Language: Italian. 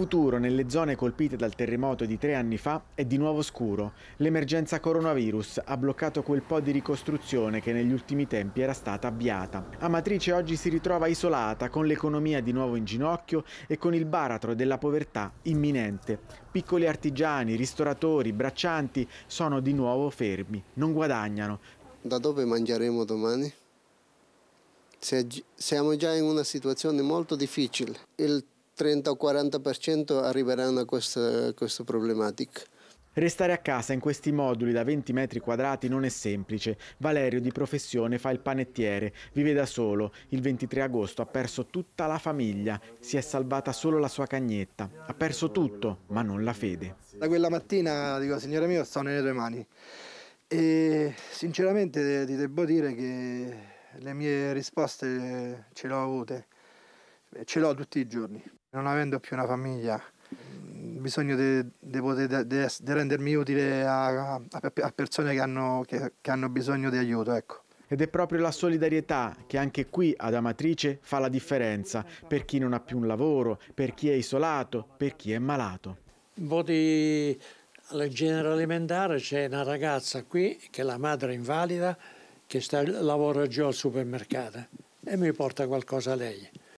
futuro nelle zone colpite dal terremoto di tre anni fa è di nuovo scuro. L'emergenza coronavirus ha bloccato quel po' di ricostruzione che negli ultimi tempi era stata avviata. Amatrice oggi si ritrova isolata, con l'economia di nuovo in ginocchio e con il baratro della povertà imminente. Piccoli artigiani, ristoratori, braccianti sono di nuovo fermi, non guadagnano. Da dove mangeremo domani? Siamo già in una situazione molto difficile. Il 30 o 40% arriveranno a questa, questa problematica. Restare a casa in questi moduli da 20 metri quadrati non è semplice. Valerio di professione fa il panettiere, vive da solo. Il 23 agosto ha perso tutta la famiglia, si è salvata solo la sua cagnetta. Ha perso tutto, ma non la fede. Da quella mattina dico, signore mio, sto nelle tue mani. E sinceramente ti devo dire che le mie risposte ce le ho avute, ce l'ho tutti i giorni. Non avendo più una famiglia, bisogno di rendermi utile a, a, a persone che hanno, che, che hanno, bisogno di aiuto. Ecco. Ed è proprio la solidarietà che anche qui ad Amatrice fa la differenza per chi non ha più un lavoro, per chi è isolato, per chi è malato. Voti al genere alimentare c'è una ragazza qui che la madre è invalida che sta, lavora giù al supermercato e mi porta qualcosa a lei.